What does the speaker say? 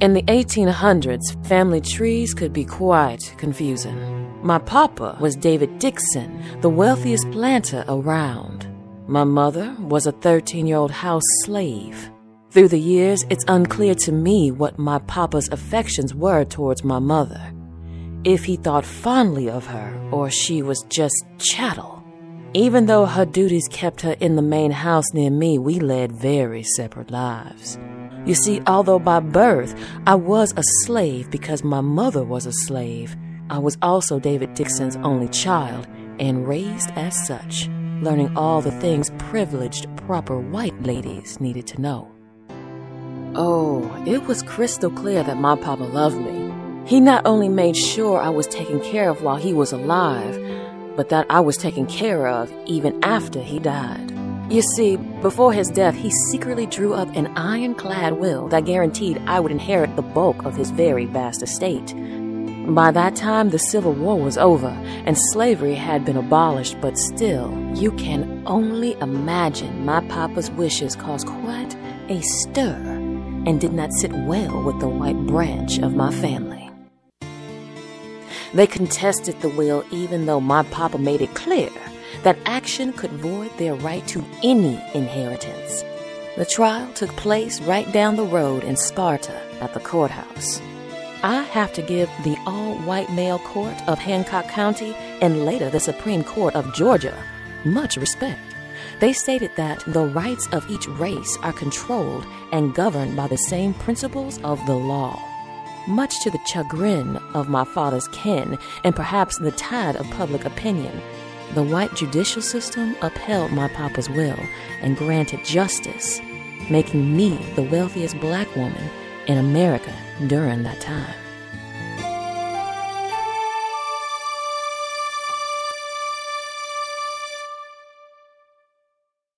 In the 1800s, family trees could be quite confusing. My papa was David Dickson, the wealthiest planter around. My mother was a 13 year old house slave. Through the years, it's unclear to me what my papa's affections were towards my mother. If he thought fondly of her, or she was just chattel. Even though her duties kept her in the main house near me, we led very separate lives. You see, although by birth I was a slave because my mother was a slave, I was also David Dickson's only child and raised as such learning all the things privileged, proper white ladies needed to know. Oh, it was crystal clear that my papa loved me. He not only made sure I was taken care of while he was alive, but that I was taken care of even after he died. You see, before his death, he secretly drew up an ironclad will that guaranteed I would inherit the bulk of his very vast estate. By that time, the Civil War was over and slavery had been abolished, but still, you can only imagine my papa's wishes caused quite a stir and did not sit well with the white branch of my family. They contested the will even though my papa made it clear that action could void their right to any inheritance. The trial took place right down the road in Sparta at the courthouse. I have to give the all white male court of Hancock County and later the Supreme Court of Georgia much respect. They stated that the rights of each race are controlled and governed by the same principles of the law. Much to the chagrin of my father's kin and perhaps the tide of public opinion, the white judicial system upheld my papa's will and granted justice, making me the wealthiest black woman in America during that time.